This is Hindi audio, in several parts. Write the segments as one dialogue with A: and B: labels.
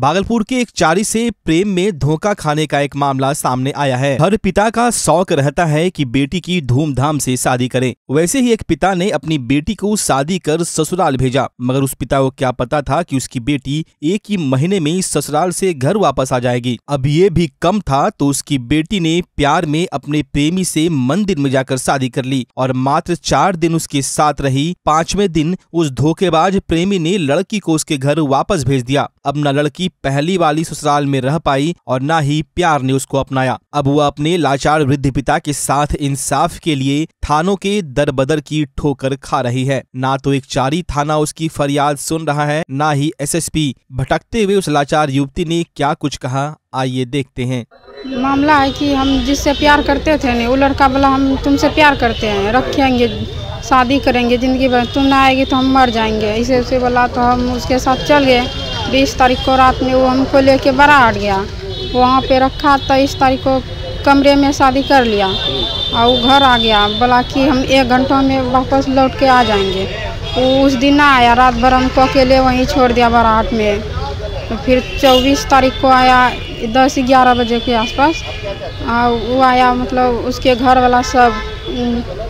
A: भागलपुर के एक चारी से प्रेम में धोखा खाने का एक मामला सामने आया है। हर पिता का शौक रहता है कि बेटी की धूमधाम से शादी करें। वैसे ही एक पिता ने अपनी बेटी को शादी कर ससुराल भेजा, मगर उस पिता को क्या पता था कि उसकी बेटी एक ही महीने में ससुराल से घर वापस आ जाएगी। अब ये भी कम था तो उसकी बेटी ने प्यार में अपने प्रेमी से मंदिर में जाकर शादी कर ली और मात्र चार दिन उसके साथ रही। पाँचवें दिन उस धोखेबाज प्रेमी ने लड़की को उसके घर वापस भेज दिया। अब न लड़की पहली वाली ससुराल में रह पाई और न ही प्यार ने उसको अपनाया। अब वह अपने लाचार वृद्ध पिता के साथ इंसाफ के लिए थानों के दर बदर की ठोकर खा रही है। ना तो एक चारी थाना उसकी फरियाद सुन रहा है, ना ही एसएसपी। भटकते हुए उस लाचार युवती ने क्या कुछ कहा? आइए देखते हैं।
B: मामला है कि हम जिससे प्यार करते थे वो लड़का बोला, हम तुमसे प्यार करते हैं, रखेंगे, शादी करेंगे, ज़िंदगी भर, तुम ना आएगी तो हम मर जाएँगे। इसे उसे बोला तो हम उसके साथ चल गए। बीस तारीख को रात में वो हमको लेके हट गया। वहाँ पे रखा, तेईस तारीख को कमरे में शादी कर लिया। और वो घर आ गया। बोला कि हम एक घंटों में वापस लौट के आ जाएँगे। वो उस दिन ना आया। रात भर हमको अकेले वहीं छोड़ दिया बारात में। तो फिर चौबीस तारीख को आया दस ग्यारह बजे के आसपास। और वो आया मतलब उसके घर वाला सब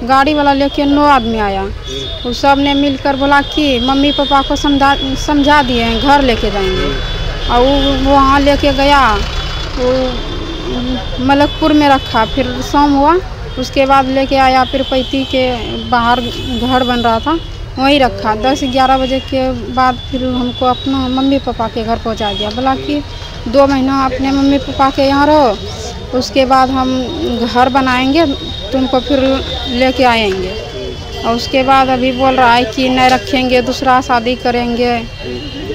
B: गाड़ी वाला लेके नौ आदमी आया। वो सबने मिलकर बोला कि मम्मी पापा को समझा समझा दिए हैं घर लेके जाएँगे। और वो वहाँ लेके गया। वो मलकपुर में रखा। फिर शाम हुआ उसके बाद लेके आया। फिर पैती के बाहर घर बन रहा था वहीं रखा। दस ग्यारह बजे के बाद फिर हमको अपना मम्मी पापा के घर पहुँचा दिया। बोला कि दो महीना अपने मम्मी पापा के यहाँ रहो। उसके बाद हम घर बनाएँगे, तुमको फिर लेके आएँगे। और उसके बाद अभी बोल रहा है कि नहीं रखेंगे, दूसरा शादी करेंगे।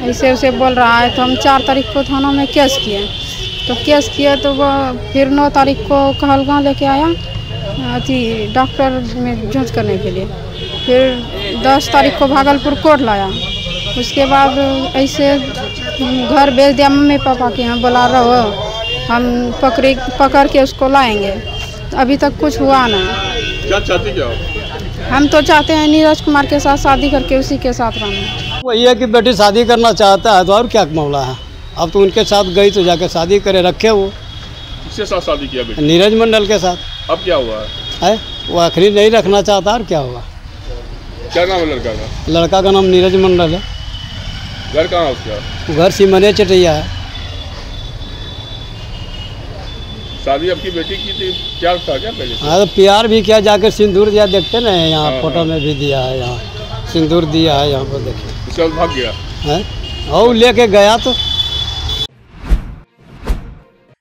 B: ऐसे उसे बोल रहा है तो हम चार तारीख को थाना में केस किए। तो केस किए तो वो फिर नौ तारीख को कहलगाँव लेके आया, अथी डॉक्टर में जाँच करने के लिए। फिर दस तारीख को भागलपुर कोर्ट लाया। उसके बाद ऐसे घर भेज दिया, मम्मी पापा के यहाँ बुला, रहो। हम पकड़े पकड़ के उसको लाएँगे। अभी तक कुछ हुआ ना
C: क्या चाहती क्या
B: हम तो चाहते हैं नीरज कुमार के साथ शादी करके उसी के साथ रहना।
D: वही है कि बेटी शादी करना चाहता है तो और क्या मामला है? अब तो उनके साथ गई तो जाके शादी करे रखे वो।
C: किसके साथ शादी किया बेटी?
D: नीरज मंडल के साथ।
C: अब क्या हुआ? है?
D: वो आखिरी नहीं रखना चाहता और क्या हुआ?
C: क्या नाम है लड़का का?
D: लड़का का नाम नीरज मंडल है।
C: घर कहाँ उसका?
D: घर सिमरिया चटैया है।
C: शादी आपकी बेटी की थी प्यार था क्या पहले
D: हाँ तो प्यार भी किया जाकर सिंदूर दिया देखते ना यहाँ
C: हाँ,
D: फ़ोटो
C: हाँ।
D: में भी दिया है यहाँ। सिंदूर दिया है यहाँ पर देखिए।
C: चल भाग गया।
D: है और लेके गया तो?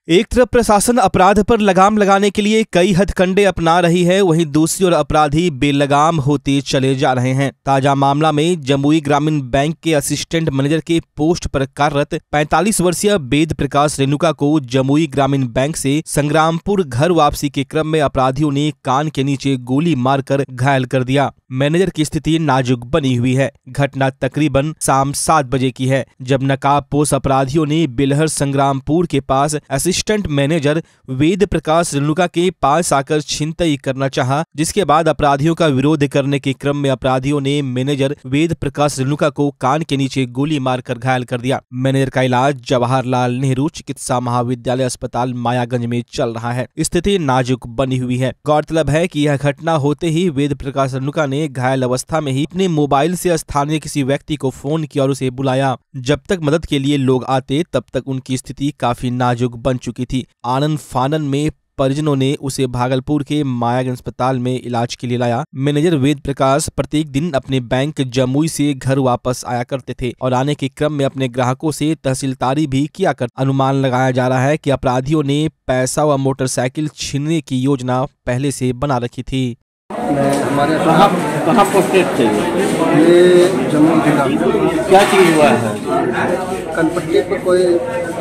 A: एक तरफ़ प्रशासन अपराध पर लगाम लगाने के लिए कई हथकंडे अपना रही है, वहीं दूसरी ओर अपराधी बेलगाम होते चले जा रहे हैं। ताज़ा मामला में जमुई ग्रामीण बैंक के असिस्टेंट मैनेजर के पोस्ट पर कार्यरत 45 वर्षीय वेद प्रकाश रेणुका को जमुई ग्रामीण बैंक से संग्रामपुर घर वापसी के क्रम में अपराधियों ने कान के नीचे गोली मारकर घायल कर दिया। मैनेजर की स्थिति नाजुक बनी हुई है। घटना तकरीबन शाम सात बजे की है, जब नकाबपोश अपराधियों ने बेलहर संग्रामपुर के पास असिस्टेंट मैनेजर वेद प्रकाश रेणुका के पास आकर छिनतई करना चाहा, जिसके बाद अपराधियों का विरोध करने के क्रम में अपराधियों ने मैनेजर वेद प्रकाश रेणुका को कान के नीचे गोली मारकर घायल कर दिया। मैनेजर का इलाज जवाहरलाल नेहरू चिकित्सा महाविद्यालय अस्पताल मायागंज में चल रहा है। स्थिति नाजुक बनी हुई है। गौरतलब है की यह घटना होते ही वेद प्रकाश रेणुका ने घायल अवस्था में ही अपने मोबाइल से स्थानीय किसी व्यक्ति को फ़ोन किया और उसे बुलाया। जब तक मदद के लिए लोग आते, तब तक उनकी स्थिति काफ़ी नाजुक बन चुकी थी। आनंद फानन में परिजनों ने उसे भागलपुर के मायागंज अस्पताल में इलाज के लिए लाया। मैनेजर वेद प्रकाश प्रत्येक दिन अपने बैंक जमुई से घर वापस आया करते थे और आने के क्रम में अपने ग्राहकों से तहसीलदारी भी किया कर अनुमान लगाया जा रहा है कि अपराधियों ने पैसा व मोटरसाइकिल छीनने की योजना पहले से बना रखी थी।
E: हमारे कहाँ कहाँ पोस्टेड थे? ये?
F: जम्मू जिला।
E: क्या चीज़ हुआ है?
F: कनपट्टी पर कोई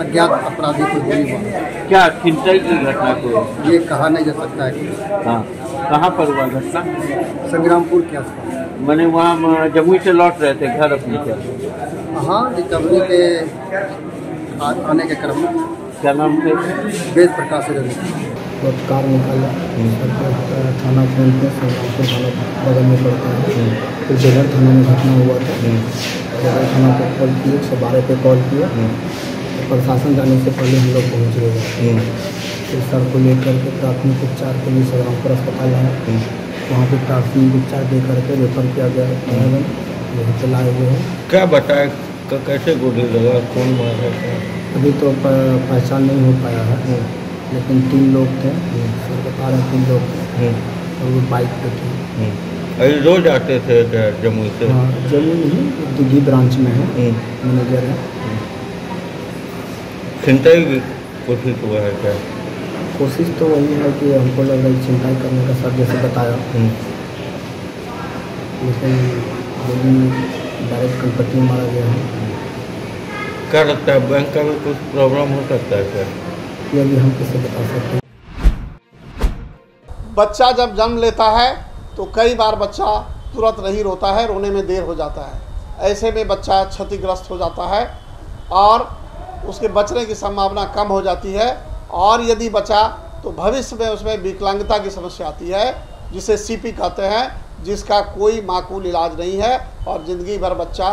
F: अज्ञात अपराधी को गोली मारा
E: क्या छिनतई की घटना को?
F: ये कहा नहीं जा सकता है।
E: हाँ। कहाँ पर हुआ घटना?
F: संग्रामपुर के आसपास।
E: मैंने वहाँ म, जमुई से लौट रहे थे घर अपने क्या
F: हाँ रिकवरी के आने के क्रम में।
E: क्या नाम थे?
F: वेद प्रकाश रेणु
G: तो कार निकाला। सरकार थाना फ़ोन पे संग्रामपुर थाना बगल में पड़ता है। फिर जगह थाना में घटना हुआ था। जगह थाना पे कॉल किए एक सौ बारह पे कॉल किए प्रशासन जाने से पहले हम लोग पहुँच गए। फिर सर को लेकर के प्राथमिक उपचार के लिए सग्रामपुर अस्पताल आए। वहाँ पर प्राथमिक उपचार दे करके रेफर किया गया। यहीं पे हुए हैं।
E: क्या बताए कैसे गोली लगा कौन मारा
G: अभी तो पहचान नहीं हो पाया है। लेकिन तीन लोग थे। सर बता रहे हैं तीन लोग थे। और वो बाइक पे थे।
E: अरे रोज आते थे क्या जम्मू से?
G: हाँ जम्मू नहीं दिल्ली ब्रांच में है।
E: हम्म।
G: मैनेजर है।
E: छिनताई की कोशिश हुआ है क्या?
G: कोशिश तो वही है कि हमको लग रहा है चिंताई करने का सर जैसे बताया। लेकिन डायरेक्ट में मारा गया है।
E: क्या लगता है बैंक का भी कुछ प्रॉब्लम हो सकता है क्या?
G: ये भी हम कैसे बता सकते हैं
F: बच्चा जब जन्म लेता है तो कई बार बच्चा तुरंत नहीं रोता है, रोने में देर हो जाता है। ऐसे में बच्चा क्षतिग्रस्त हो जाता है और उसके बचने की संभावना कम हो जाती है। और यदि बचा तो भविष्य में उसमें विकलांगता की समस्या आती है, जिसे सीपी कहते हैं, जिसका कोई माकूल इलाज नहीं है और ज़िंदगी भर बच्चा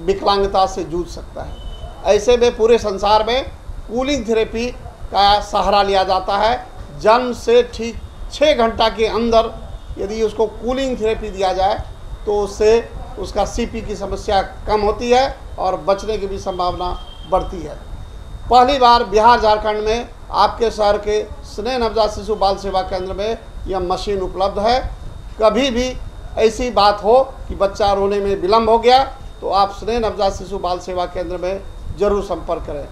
F: विकलांगता से जूझ सकता है। ऐसे में पूरे संसार में कूलिंग थेरेपी का सहारा लिया जाता है। जन्म से ठीक छः घंटा के अंदर यदि उसको कूलिंग थेरेपी दिया जाए तो उससे उसका सीपी की समस्या कम होती है और बचने की भी संभावना बढ़ती है। पहली बार बिहार झारखंड में आपके शहर के स्नेह नवजात शिशु बाल सेवा केंद्र में यह मशीन उपलब्ध है। कभी भी ऐसी बात हो कि बच्चा रोने में विलम्ब हो गया तो आप स्नेह नवजात शिशु बाल सेवा केंद्र में ज़रूर संपर्क करें।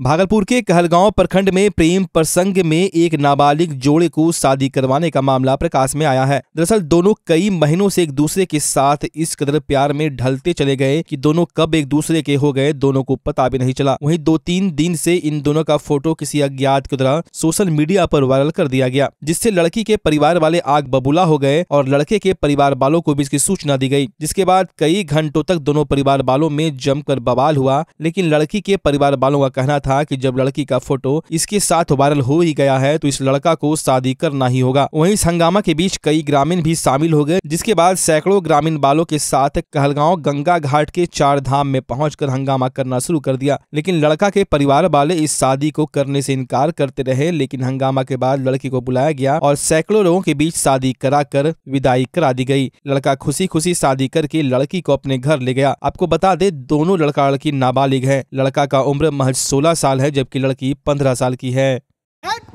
A: भागलपुर के कहलगांव प्रखंड में प्रेम प्रसंग में एक नाबालिग जोड़े को शादी करवाने का मामला प्रकाश में आया है। दरअसल दोनों कई महीनों से एक दूसरे के साथ इस कदर प्यार में ढलते चले गए कि दोनों कब एक दूसरे के हो गए, दोनों को पता भी नहीं चला। वहीं दो तीन दिन से इन दोनों का फ़ोटो किसी अज्ञात के द्वारा सोशल मीडिया पर वायरल कर दिया गया, जिससे लड़की के परिवार वाले आग बबूला हो गए और लड़के के परिवार वालों को भी इसकी सूचना दी गई, जिसके बाद कई घंटों तक दोनों परिवार वालों में जमकर बवाल हुआ, लेकिन लड़की के परिवार वालों का कहना था कि जब लड़की का फ़ोटो इसके साथ वायरल हो ही गया है तो इस लड़का को शादी करना ही होगा। वहीं इस हंगामा के बीच कई ग्रामीण भी शामिल हो गए, जिसके बाद सैकड़ों ग्रामीण बालों के साथ कहलगांव गंगा घाट के चार धाम में पहुंचकर हंगामा करना शुरू कर दिया। लेकिन लड़का के परिवार वाले इस शादी को करने से इनकार करते रहे, लेकिन हंगामा के बाद लड़की को बुलाया गया और सैकड़ों लोगों के बीच शादी कराकर विदाई करा दी गई। लड़का खुशी खुशी शादी करके लड़की को अपने घर ले गया। आपको बता दे, दोनों लड़का लड़की नाबालिग है। लड़का का उम्र महज सोलह साल है जबकि लड़की पंद्रह साल की है।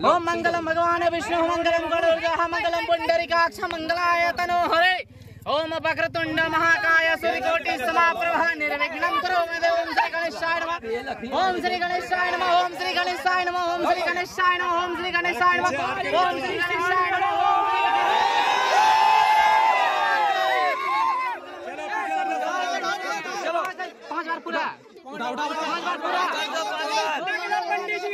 H: ओम मंगलम भगवान विष्णु मंगलम गरुड़ः मंगलम पुंडरीकाक्ष मंगलाय हरे। ओम वक्रतुंड महाकाय सूर्यकोटि समाप्रभा निर्विघ्नं करोमि देव ओम श्री गणेशाय नमः। ओम श्री गणेशाय नमः। ओम श्री गणेशाय नमः। ओम श्री गणेशाय नमः। ओम श्री गणेशाय नमः। ओम श्री गणेशाय नमः। पाँच बार पूरा। पाँच बार पूरा राजा राजा को राजा शंकर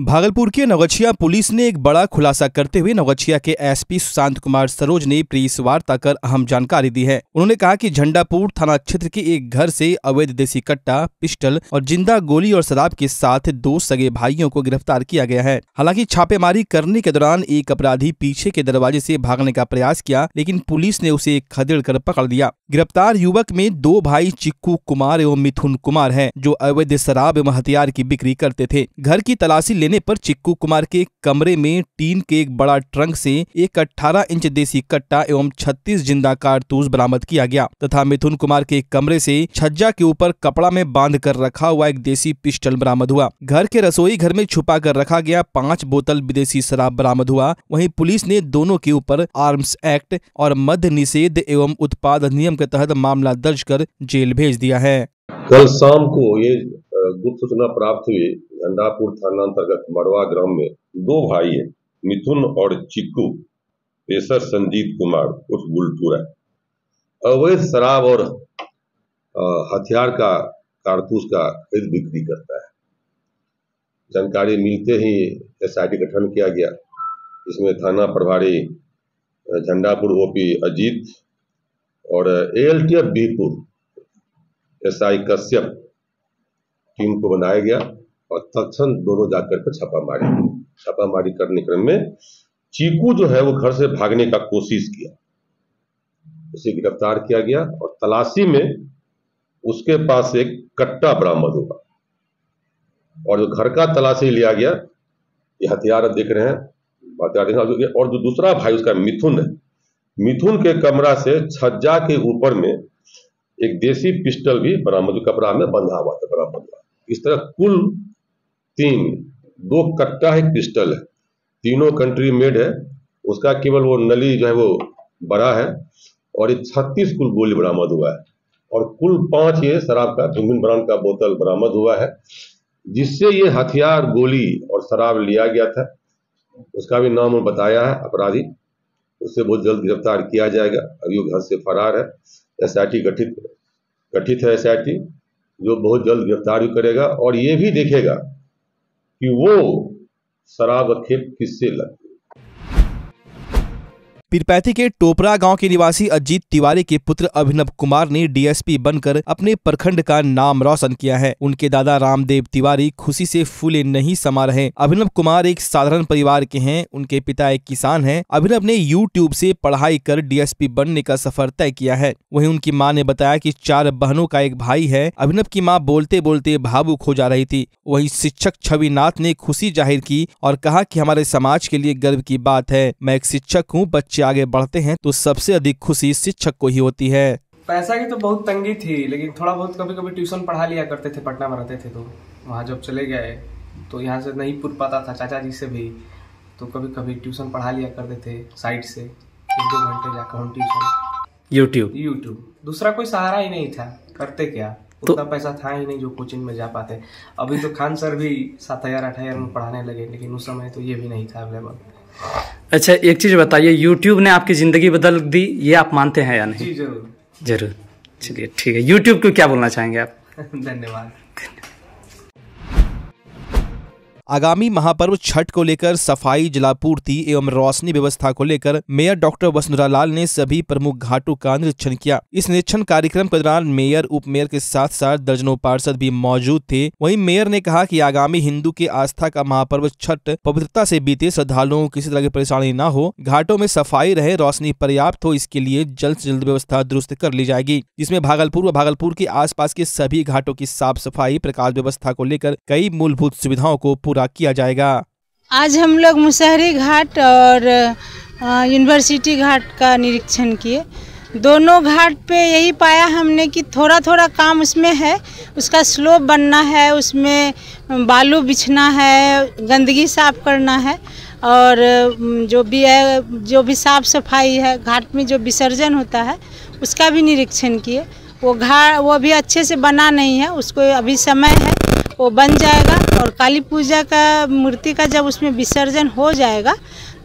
A: भागलपुर के नवगछिया पुलिस ने एक बड़ा खुलासा करते हुए नवगछिया के एसपी सुशांत कुमार सरोज ने प्रेस वार्ता कर अहम जानकारी दी है। उन्होंने कहा कि झंडापुर थाना क्षेत्र के एक घर से अवैध देसी कट्टा, पिस्टल और ज़िंदा गोली और शराब के साथ दो सगे भाइयों को गिरफ़्तार किया गया है। हालाँकि छापेमारी करने के दौरान एक अपराधी पीछे के दरवाजे ऐसी भागने का प्रयास किया, लेकिन पुलिस ने उसे खदेड़ कर पकड़ लिया। गिरफ़्तार युवक में दो भाई चिक्कू कुमार एवं मिथुन कुमार है, जो अवैध शराब एवं हथियार की बिक्री करते थे। घर की तलाशी लेने पर चिक्कू कुमार के कमरे में टीन के एक बड़ा ट्रंक से एक 18 इंच देसी कट्टा एवं 36 ज़िंदा कारतूस बरामद किया गया तथा मिथुन कुमार के कमरे से छज्जा के ऊपर कपड़ा में बाँध कर रखा हुआ एक देसी पिस्टल बरामद हुआ। घर के रसोई घर में छुपा कर रखा गया पाँच बोतल विदेशी शराब बरामद हुआ। वही पुलिस ने दोनों के ऊपर आर्म्स एक्ट और मध्य निषेध एवं उत्पाद अधिनियम के तहत मामला दर्ज कर जेल भेज दिया है।
I: कल शाम को ये गुप्त सूचना प्राप्त हुई। झंडापुर थाना अंतर्गत मड़वा ग्राम में दो भाई हैं, मिथुन और चिक्कू। पेशर संजीत कुमार, उर्फ़ बुलटूरा। अवैध शराब और हथियार का कारतूस का खरीद बिक्री करता है। जानकारी मिलते ही एस एसआईटी गठन किया गया। इसमें थाना प्रभारी झंडापुर ओपी अजीत और ALTF Birpur SI Kashyap team को बनाया गया और तत्क्षण दोनों जाकर के छापामारी छापामारी करने क्रम में चीकू जो है वो घर से भागने का कोशिश किया। उसे गिरफ़्तार किया गया और तलाशी में उसके पास एक कट्टा बरामद हुआ। और जो घर का तलाशी लिया गया, ये हथियार देख रहे हैं हथियार देख रहे। और जो दूसरा भाई, उसका मिथुन है। मिथुन के कमरा से छज्जा के ऊपर में एक देसी पिस्टल भी बरामद कपड़ा में बंधा हुआ था, बरामद हुआ। इस तरह कुल तीन, दो कट्टा एक पिस्टल है। तीनों कंट्री मेड है। उसका केवल वो नली जो है वो बड़ा है और ये छत्तीस कुल गोली बरामद हुआ है। और कुल पाँच ये शराब का भिन्न ब्रांड का बोतल बरामद हुआ है, जिससे ये हथियार गोली और शराब लिया गया था। उसका भी नाम बताया है, अपराधी। उससे बहुत जल्द गिरफ़्तार किया जाएगा। अभी वो घर से फरार है। एसआईटी गठित गठित है एसआईटी। जो बहुत जल्द गिरफ़्तार भी करेगा और ये भी देखेगा कि वो शराब खेप किससे लगी
A: पीरपैती के टोपरा गाँव के निवासी अजीत तिवारी के पुत्र अभिनव कुमार ने डीएसपी बनकर अपने प्रखंड का नाम रोशन किया है। उनके दादा रामदेव तिवारी खुशी से फूले नहीं समा रहे। अभिनव कुमार एक साधारण परिवार के हैं, उनके पिता एक किसान हैं। अभिनव ने यूट्यूब से पढ़ाई कर डीएसपी बनने का सफ़र तय किया है। वही उनकी माँ ने बताया की चार बहनों का एक भाई है। अभिनव की माँ बोलते बोलते भावुक हो जा रही थी। वही शिक्षक छवि ने खुशी ज़ाहिर की और कहा की हमारे समाज के लिए गर्व की बात है। मैं एक शिक्षक हूँ, बच्चे आगे बढ़ते हैं तो सबसे अधिक खुशी शिक्षक को ही होती है।
J: पैसा की तो बहुत तंगी थी लेकिन थोड़ा बहुत कभी कभी ट्यूशन पढ़ा लिया करते थे पटना में रहते थे तो वहाँ जब चले गए तो यहाँ से नहीं पुर पाता था चाचा जी से भी तो कभी कभी ट्यूशन पढ़ा लिया करते थे साइड से एक दो घंटे जाकर हम ट्यूशन।
K: यूट्यूब
J: यूट्यूब दूसरा कोई सहारा ही नहीं था करते क्या? उतना पैसा था ही नहीं जो कोचिंग में जा पाते। अभी तो खान सर भी सात हज़ार आठ हज़ार में पढ़ाने लगे लेकिन उस समय तो ये भी नहीं था अवेलेबल।
K: अच्छा एक चीज़ बताइए यूट्यूब ने आपकी ज़िंदगी बदल दी ये आप मानते हैं या नहीं?
J: जी ज़रूर।
K: ज़रूर। चलिए ठीक है। यूट्यूब को क्या बोलना चाहेंगे आप?
J: धन्यवाद।
A: आगामी महापर्व छठ को लेकर सफ़ाई, जलापूर्ति एवं रोशनी व्यवस्था को लेकर मेयर डॉक्टर वसुंधरा लाल ने सभी प्रमुख घाटों का निरीक्षण किया। इस निरीक्षण कार्यक्रम के दौरान मेयर उप मेयर के साथ साथ दर्जनों पार्षद भी मौजूद थे। वहीं मेयर ने कहा कि आगामी हिंदू के आस्था का महापर्व छठ पवित्रता से बीते श्रद्धालुओं को किसी तरह की परेशानी न हो, घाटों में सफ़ाई रहे, रोशनी पर्याप्त हो, इसके लिए जल्द से जल्द व्यवस्था दुरुस्त कर ली जाएगी। जिसमें भागलपुर व भागलपुर के आसपास के सभी घाटों की साफ़ सफ़ाई, प्रकाश व्यवस्था को लेकर कई मूलभूत सुविधाओं को पूरा किया जाएगा।
L: आज हम लोग मुसहरी घाट और यूनिवर्सिटी घाट का निरीक्षण किए। दोनों घाट पे यही पाया हमने कि थोड़ा थोड़ा काम उसमें है। उसका स्लोप बनना है, उसमें बालू बिछना है, गंदगी साफ़ करना है और जो भी है, जो भी साफ़ सफ़ाई है, घाट में जो विसर्जन होता है, उसका भी निरीक्षण किए। वो घाट वो भी अच्छे से बना नहीं है, उसको अभी समय है। वो बन जाएगा और काली पूजा का मूर्ति का जब उसमें विसर्जन हो जाएगा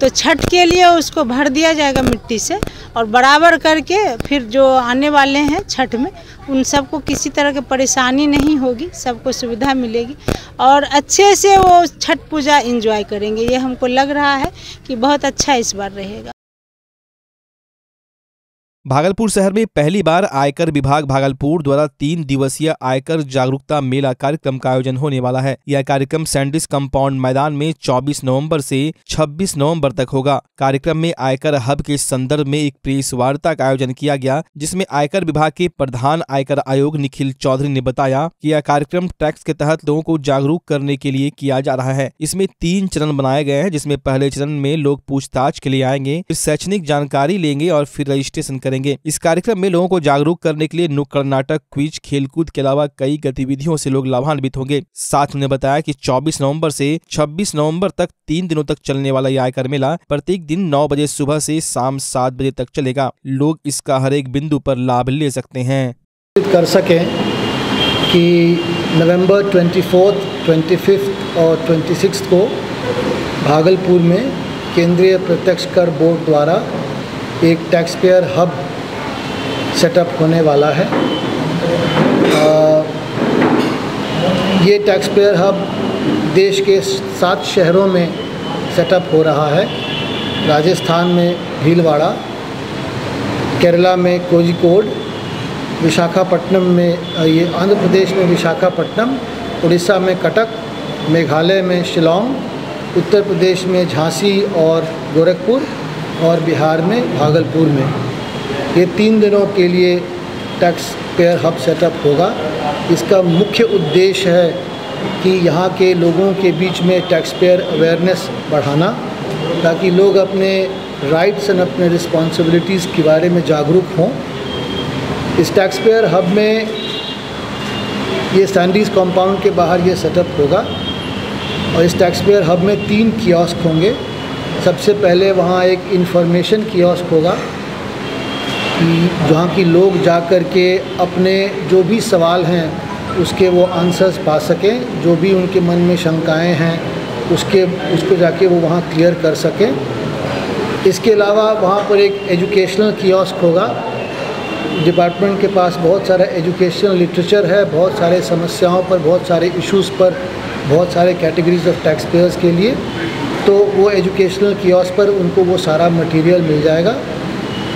L: तो छठ के लिए उसको भर दिया जाएगा मिट्टी से और बराबर करके फिर जो आने वाले हैं छठ में, उन सबको किसी तरह की परेशानी नहीं होगी, सबको सुविधा मिलेगी और अच्छे से वो छठ पूजा एंजॉय करेंगे। ये हमको लग रहा है कि बहुत अच्छा इस बार रहेगा।
A: भागलपुर शहर में पहली बार आयकर विभाग भागलपुर द्वारा तीन दिवसीय आयकर जागरूकता मेला कार्यक्रम का आयोजन होने वाला है। यह कार्यक्रम सैंडिस कंपाउंड मैदान में 24 नवंबर से 26 नवंबर तक होगा। कार्यक्रम में आयकर हब के संदर्भ में एक प्रेस वार्ता का आयोजन किया गया, जिसमें आयकर विभाग के प्रधान आयकर आयोग निखिल चौधरी ने बताया की यह कार्यक्रम टैक्स के तहत लोगों को जागरूक करने के लिए किया जा रहा है। इसमें तीन चरण बनाए गए हैं, जिसमें पहले चरण में लोग पूछताछ के लिए आएँगे, फिर शैक्षणिक जानकारी लेंगे और फिर रजिस्ट्रेशन करेंगे। इस कार्यक्रम में लोगों को जागरूक करने के लिए नुक्कड़ नाटक क्विज खेलकूद के अलावा कई गतिविधियों से लोग लाभान्वित होंगे। साथ उन्होंने बताया कि 24 नवंबर से 26 नवंबर तक तीन दिनों तक चलने वाला यह आयकर मेला प्रत्येक दिन नौ बजे सुबह से शाम सात बजे तक चलेगा। लोग इसका हर एक बिंदु पर लाभ ले सकते हैं।
M: कर सकें
G: कि नवंबर 24th, 25th और 26th को भागलपुर में केंद्रीय प्रत्यक्ष कर बोर्ड द्वारा एक टैक्स पेयर हब सेटअप होने वाला है। आ, ये टैक्स पेयर हब देश के सात शहरों में सेटअप हो रहा है। राजस्थान में भीलवाड़ा केरला में कोजिकोड विशाखापट्टनम में ये आंध्र प्रदेश में विशाखापट्टनम उड़ीसा में कटक मेघालय में शिलोंग उत्तर प्रदेश में झांसी और गोरखपुर और बिहार में, भागलपुर में। ये तीन दिनों के लिए टैक्स पेयर हब सेटअप होगा। इसका मुख्य उद्देश्य है कि यहाँ के लोगों के बीच में टैक्स पेयर अवेयरनेस बढ़ाना, ताकि लोग अपने राइट्स एंड अपने रिस्पॉन्सिबिलिटीज़ के बारे में जागरूक हों। इस टैक्स पेयर हब में ये सैंडीज कंपाउंड के बाहर ये सेटअप होगा। और इस टैक्स पेयर हब में तीन कियोस्क होंगे। सबसे पहले वहाँ एक इंफॉर्मेशन कियोस्क होगा कि जहाँ की लोग जा कर के अपने जो भी सवाल हैं, उसके वो आंसर्स पा सकें, जो भी उनके मन में शंकाएँ हैं, उसके, उसको जाके वो वहाँ क्लियर कर सकें। इसके अलावा वहाँ पर एक एजुकेशनल कियोस्क होगा। डिपार्टमेंट के पास बहुत सारा एजुकेशनल लिटरेचर है, बहुत सारे समस्याओं पर, बहुत सारे इश्यूज़ पर, बहुत सारे कैटेगरीज ऑफ़ टैक्स पेयर्स के लिए। तो वो एजुकेशनल कियोस्क पर उनको वो सारा मटेरियल मिल जाएगा।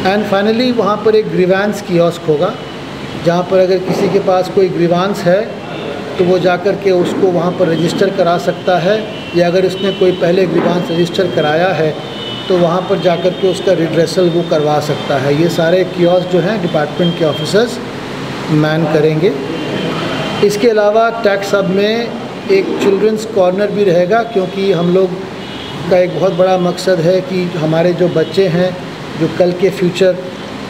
G: एंड फाइनली वहाँ पर एक ग्रीवांस कियोस्क होगा, जहाँ पर अगर किसी के पास कोई ग्रीवांस है तो वो जा कर के उसको वहाँ पर रजिस्टर करा सकता है, या अगर उसने कोई पहले ग्रीवांस रजिस्टर कराया है तो वहाँ पर जा कर के उसका रिड्रेसल वो करवा सकता है। ये सारे कियोस्क जो हैं डिपार्टमेंट के ऑफिसर्स मैन करेंगे। इसके अलावा टैक्स हब में एक चिल्ड्रंस कॉर्नर भी रहेगा, क्योंकि हम लोग का एक बहुत बड़ा मकसद है कि हमारे जो बच्चे हैं, जो कल के फ्यूचर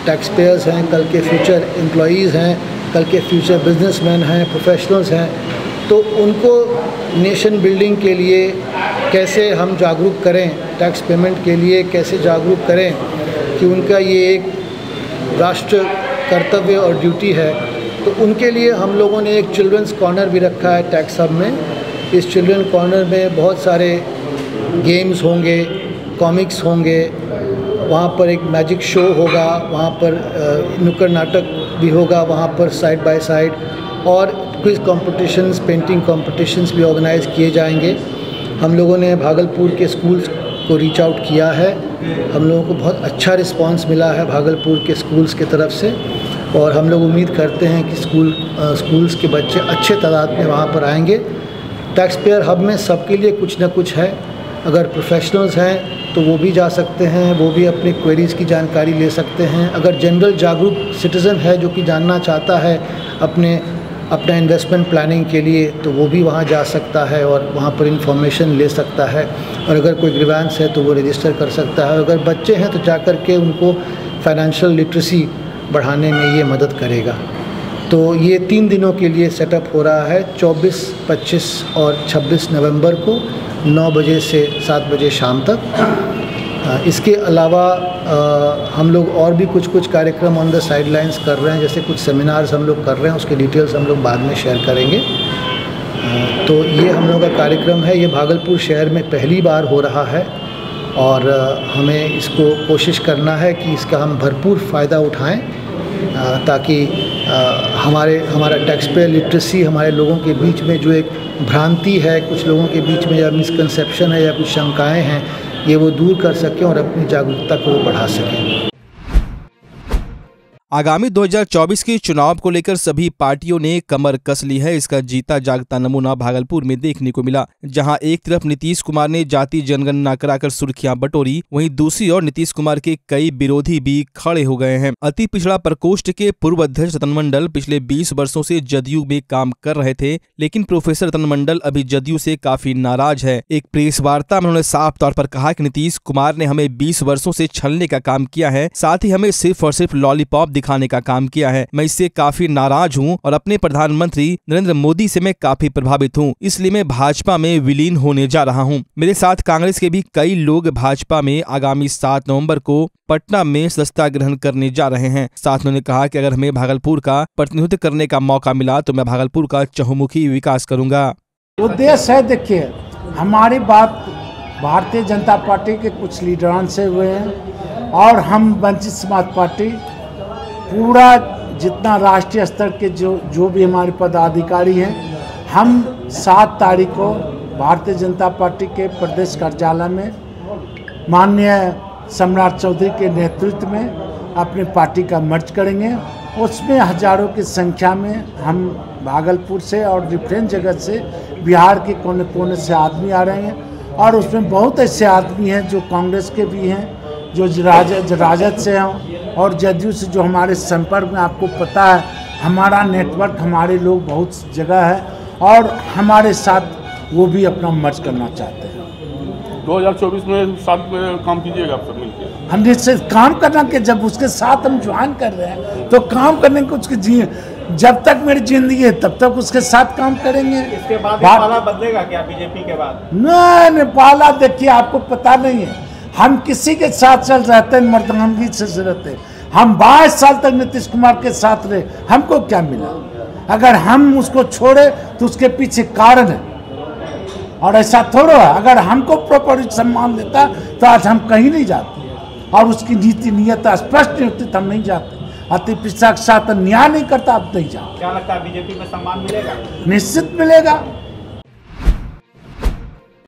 G: टैक्स पेयर्स हैं, कल के फ्यूचर एम्प्लॉज़ हैं, कल के फ्यूचर बिजनेसमैन हैं प्रोफेशनल्स हैं तो उनको नेशन बिल्डिंग के लिए कैसे हम जागरूक करें टैक्स पेमेंट के लिए कैसे जागरूक करें कि उनका ये एक राष्ट्र कर्तव्य और ड्यूटी है। तो उनके लिए हम लोगों ने एक चिल्ड्रंस कॉर्नर भी रखा है टैक्स हब में। इस चिल्ड्रन कॉर्नर में बहुत सारे गेम्स होंगे कॉमिक्स होंगे, वहाँ पर एक मैजिक शो होगा, वहाँ पर नुक्कड़ नाटक भी होगा, वहाँ पर साइड बाय साइड और क्विज कॉम्पिटिशन्स पेंटिंग कॉम्पिटिशन्स भी ऑर्गेनाइज किए जाएँगे। हम लोगों ने भागलपुर के स्कूल्स को रीच आउट किया है। हम लोगों को बहुत अच्छा रिस्पांस मिला है भागलपुर के स्कूल्स की तरफ़ से और हम लोग उम्मीद करते हैं कि स्कूल स्कूल्स के बच्चे अच्छे तादाद में वहाँ पर आएँगे। टैक्स पेयर हब में सबके लिए कुछ ना कुछ है। अगर प्रोफेशनल्स हैं तो वो भी जा सकते हैं वो भी अपनी क्वेरीज़ की जानकारी ले सकते हैं। अगर जनरल जागरूक सिटीज़न है जो कि जानना चाहता है अपने अपना इन्वेस्टमेंट प्लानिंग के लिए तो वो भी वहाँ जा सकता है और वहाँ पर इंफॉर्मेशन ले सकता है। और अगर कोई ग्रीवांस है तो वो रजिस्टर कर सकता है। अगर बच्चे हैं तो जा कर के उनको फाइनेंशियल लिटरेसी बढ़ाने में ये मदद करेगा। तो ये तीन दिनों के लिए सेटअप हो रहा है 24, 25 और 26 नवंबर को। 9 बजे से सात बजे शाम तक। इसके अलावा हम लोग और भी कुछ कुछ कार्यक्रम ऑन द साइडलाइंस कर रहे हैं, जैसे कुछ सेमिनार्स हम लोग कर रहे हैं, उसके डिटेल्स हम लोग बाद में शेयर करेंगे। तो ये हम लोग का कार्यक्रम है, ये भागलपुर शहर में पहली बार हो रहा है और हमें इसको कोशिश करना है कि इसका हम भरपूर फ़ायदा उठाएँ ताकि हमारे, हमारा टैक्स पे लिटरेसी हमारे लोगों के बीच में जो एक भ्रांति है, कुछ लोगों के बीच में या मिसकंसेप्शन है या कुछ शंकाएँ हैं, ये वो दूर कर सकें और अपनी जागरूकता को बढ़ा सकें।
A: आगामी 2024 के चुनाव को लेकर सभी पार्टियों ने कमर कस ली है। इसका जीता जागता नमूना भागलपुर में देखने को मिला, जहाँ एक तरफ़ नीतीश कुमार ने जाति जनगणना कराकर सुर्खियाँ बटोरी, वहीं दूसरी ओर नीतीश कुमार के कई विरोधी भी खड़े हो गए हैं। अति पिछड़ा प्रकोष्ठ के पूर्व अध्यक्ष रतन मंडल पिछले बीस वर्षो से जदयू में काम कर रहे थे, लेकिन प्रोफेसर रतन मंडल अभी जदयू से काफ़ी नाराज़ है। एक प्रेस वार्ता में उन्होंने साफ़ तौर पर कहा कि नीतीश कुमार ने हमें बीस वर्षो से छलने का काम किया है, साथ ही हमें सिर्फ़ और सिर्फ़ लॉलीपॉप दिखाने का काम किया है। मैं इससे काफ़ी नाराज़ हूँ और अपने प्रधानमंत्री नरेंद्र मोदी से मैं काफ़ी प्रभावित हूँ। इसलिए मैं भाजपा में विलीन होने जा रहा हूँ। मेरे साथ कांग्रेस के भी कई लोग भाजपा में आगामी सात नवंबर को पटना में सस्ता ग्रहण करने जा रहे हैं। साथ उन्होंने कहा कि अगर हमें भागलपुर का प्रतिनिधित्व करने का मौका मिला तो मैं भागलपुर का चहुमुखी विकास करूँगा।
M: उद्देश्य है देखिए, हमारी बात भारतीय जनता पार्टी के कुछ लीडरान से हुए हैं और हम वंचित समाज पार्टी पूरा जितना राष्ट्रीय स्तर के जो जो भी हमारे पदाधिकारी हैं, हम सात तारीख को भारतीय जनता पार्टी के प्रदेश कार्यालय में माननीय सम्राट चौधरी के नेतृत्व में अपनी पार्टी का मर्ज करेंगे। उसमें हज़ारों की संख्या में हम भागलपुर से और डिफरेंट जगह से बिहार के कोने कोने से आदमी आ रहे हैं और उसमें बहुत ऐसे आदमी हैं जो कांग्रेस के भी हैं, जो राजद राजद से हैं। और जदयू से जो हमारे संपर्क में आपको पता है हमारा नेटवर्क हमारे लोग बहुत जगह है और हमारे साथ वो भी अपना मर्ज करना चाहते हैं।
C: 2024 में साथ में काम कीजिएगा आप सब मिलकर
M: हम जिससे काम करना के जब उसके साथ हम ज्वाइन कर रहे हैं तो काम करने को उसके जी जब तक मेरी ज़िंदगी है तब तक उसके साथ काम करेंगे।
N: इसके बाद पाला बदलेगा क्या बीजेपी के बाद?
M: नहीं नहीं पाला देखिए आपको पता नहीं है। हम किसी के साथ चल रहते हैं मर्दानगी से रहते हैं। हम बाईस साल तक नीतीश कुमार के साथ रहे हमको क्या मिला? अगर हम उसको छोड़े तो उसके पीछे कारण है। और ऐसा थोड़ा है अगर हमको प्रॉपर सम्मान देता तो आज हम कहीं नहीं जाते। और उसकी नीति नियत स्पष्ट नहीं होती तो हम नहीं जाते। अति पिछड़ा के साथ न्याय नहीं करता अब नहीं जाते।
N: क्या लगता है बीजेपी में सम्मान मिलेगा?
M: निश्चित मिलेगा।